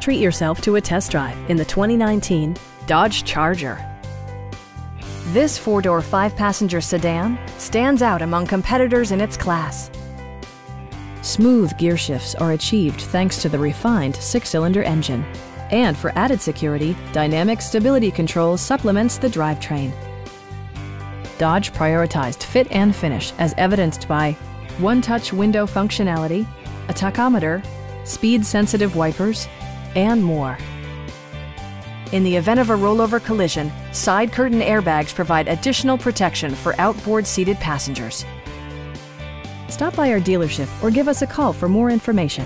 Treat yourself to a test drive in the 2019 Dodge Charger. This four door, five passenger sedan stands out among competitors in its class. Smooth gear shifts are achieved thanks to the refined six cylinder engine. And for added security, Dynamic Stability Control supplements the drivetrain. Dodge prioritized fit and finish as evidenced by one touch window functionality, a tachometer, speed sensitive wipers, and more. In the event of a rollover collision, side curtain airbags provide additional protection for outboard seated passengers. Stop by our dealership or give us a call for more information.